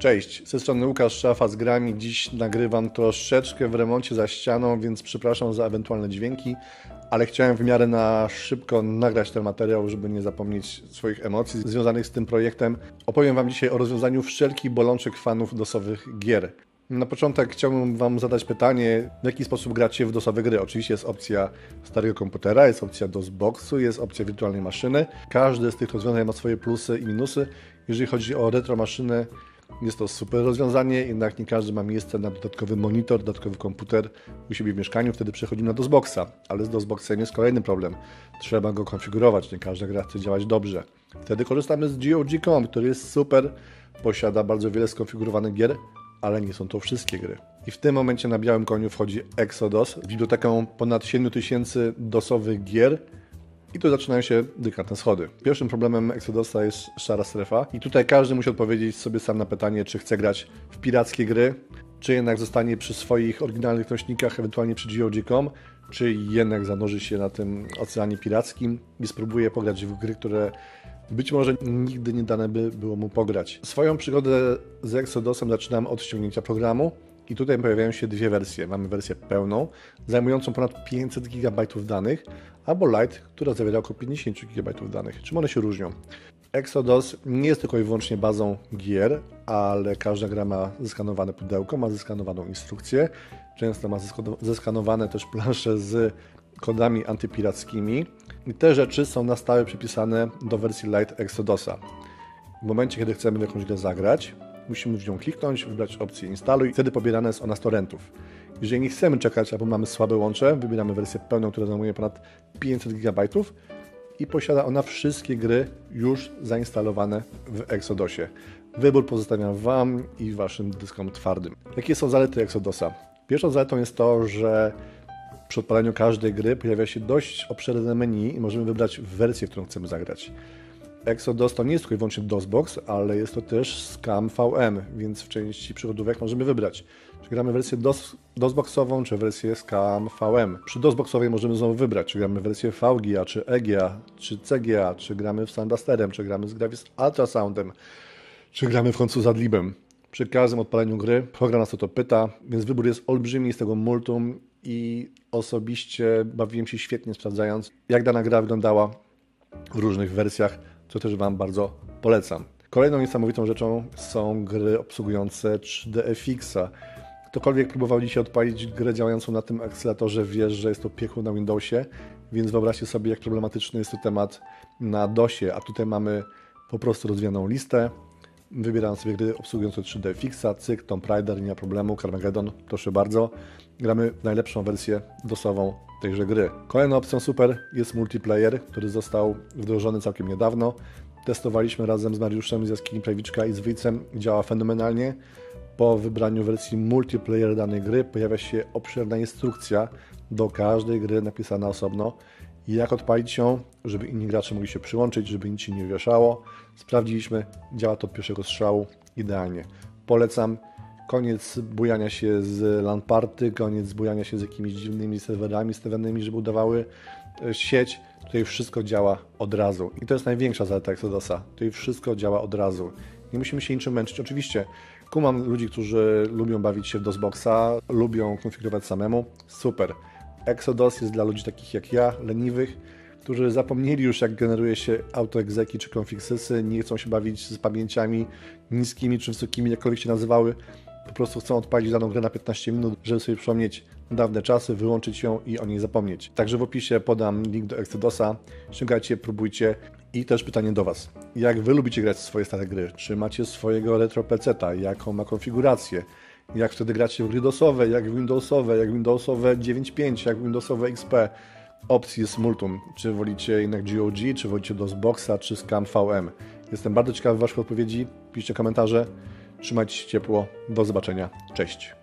Cześć, ze strony Łukasz Szafa z grami. Dziś nagrywam troszeczkę w remoncie za ścianą, więc przepraszam za ewentualne dźwięki, ale chciałem w miarę na szybko nagrać ten materiał, żeby nie zapomnieć swoich emocji związanych z tym projektem. Opowiem Wam dzisiaj o rozwiązaniu wszelkich bolączek fanów dosowych gier. Na początek chciałbym Wam zadać pytanie, w jaki sposób gracie w dosowe gry. Oczywiście jest opcja starego komputera, jest opcja DOSBoxu, jest opcja wirtualnej maszyny. Każde z tych rozwiązań ma swoje plusy i minusy. Jeżeli chodzi o retro maszyny, jest to super rozwiązanie, jednak nie każdy ma miejsce na dodatkowy monitor, dodatkowy komputer u siebie w mieszkaniu, wtedy przechodzimy na DOSBoxa. Ale z DOSBoxem jest kolejny problem. Trzeba go konfigurować, nie każda gra chce działać dobrze. Wtedy korzystamy z GOG.com, który jest super, posiada bardzo wiele skonfigurowanych gier, ale nie są to wszystkie gry. I w tym momencie na białym koniu wchodzi Exodus, biblioteką ponad 7000 dosowych gier, i tu zaczynają się delikatne schody. Pierwszym problemem Exodusa jest szara strefa i tutaj każdy musi odpowiedzieć sobie sam na pytanie, czy chce grać w pirackie gry, czy jednak zostanie przy swoich oryginalnych nośnikach, ewentualnie przy GOG.com, czy jednak zanurzy się na tym oceanie pirackim i spróbuje pograć w gry, które być może nigdy nie dane by było mu pograć. Swoją przygodę z Exodusem zaczynam od ściągnięcia programu, i tutaj pojawiają się dwie wersje. Mamy wersję pełną, zajmującą ponad 500 GB danych, albo Lite, która zawiera około 50 GB danych. Czym one się różnią? Exodus nie jest tylko i wyłącznie bazą gier, ale każda gra ma zeskanowane pudełko, ma zeskanowaną instrukcję, często ma zeskanowane też plansze z kodami antypirackimi i te rzeczy są na stałe przypisane do wersji Lite Exodusa. W momencie, kiedy chcemy w jakąś grę zagrać, musimy w nią kliknąć, wybrać opcję instaluj, wtedy pobierane jest ona z torrentów. Jeżeli nie chcemy czekać, albo mamy słabe łącze, wybieramy wersję pełną, która zajmuje ponad 500 GB i posiada ona wszystkie gry już zainstalowane w Exodosie. Wybór pozostawiam Wam i Waszym dyskom twardym. Jakie są zalety Exodosa? Pierwszą zaletą jest to, że przy odpaleniu każdej gry pojawia się dość obszerne menu i możemy wybrać wersję, w którą chcemy zagrać. Exodus to nie jest tylko i wyłącznie DOSBox, ale jest to też Scam VM, więc w części przychodówek możemy wybrać, czy gramy wersję DOS, DOSBoxową, czy wersję Scam VM. Przy DOSBoxowej możemy znowu wybrać, czy gramy wersję VGA, czy EGA, czy CGA, czy gramy w Soundblasterem, czy gramy z Gravis Ultrasoundem, czy gramy w końcu z Adlibem. Przy każdym odpaleniu gry program nas o to pyta, więc wybór jest olbrzymi z tego multum i osobiście bawiłem się świetnie sprawdzając, jak dana gra wyglądała w różnych wersjach co też Wam bardzo polecam. Kolejną niesamowitą rzeczą są gry obsługujące 3DFX-a. Ktokolwiek próbował dzisiaj odpalić grę działającą na tym akceleratorze, wie, że jest to piekło na Windowsie, więc wyobraźcie sobie, jak problematyczny jest to temat na DOSie, a tutaj mamy po prostu rozwijaną listę. Wybieram sobie gry obsługujące 3DFX-a, cyk, Tomb Raider, nie ma problemu, Carmageddon, proszę bardzo. Gramy w najlepszą wersję DOSową tejże gry. Kolejną opcją super jest multiplayer, który został wdrożony całkiem niedawno. Testowaliśmy razem z Mariuszem z Jaskini Prawiczka i z Wyjcem. Działa fenomenalnie. Po wybraniu wersji multiplayer danej gry pojawia się obszerna instrukcja do każdej gry napisana osobno. Jak odpalić ją, żeby inni gracze mogli się przyłączyć, żeby nic się nie wieszało. Sprawdziliśmy, działa to od pierwszego strzału idealnie. Polecam koniec bujania się z Lamparty, koniec bujania się z jakimiś dziwnymi serwerami stawianymi, żeby udawały e, sieć. Tutaj wszystko działa od razu. I to jest największa zaleta Exodusa. Tutaj wszystko działa od razu. Nie musimy się niczym męczyć. Oczywiście kumam ludzi, którzy lubią bawić się w DOSBoxa, lubią konfigurować samemu. Super. Exodus jest dla ludzi takich jak ja, leniwych, którzy zapomnieli już jak generuje się autoegzeki czy konfigsysy, nie chcą się bawić z pamięciami niskimi czy wysokimi, jakkolwiek się nazywały po prostu chcą odpalić daną grę na 15 minut, żeby sobie przypomnieć dawne czasy, wyłączyć ją i o niej zapomnieć. Także w opisie podam link do Exodosa, ściągajcie, próbujcie. I też pytanie do Was. Jak Wy lubicie grać w swoje stare gry? Czy macie swojego retro peceta? Jaką ma konfigurację? Jak wtedy gracie w gry DOSowe? Jak Windowsowe? Jak Windowsowe 9.5? Jak Windowsowe XP? Opcji jest multum. Czy wolicie jednak GOG? Czy wolicie DOSBoxa? Czy Scam VM? Jestem bardzo ciekawy Waszych odpowiedzi. Piszcie komentarze. Trzymajcie się ciepło. Do zobaczenia. Cześć.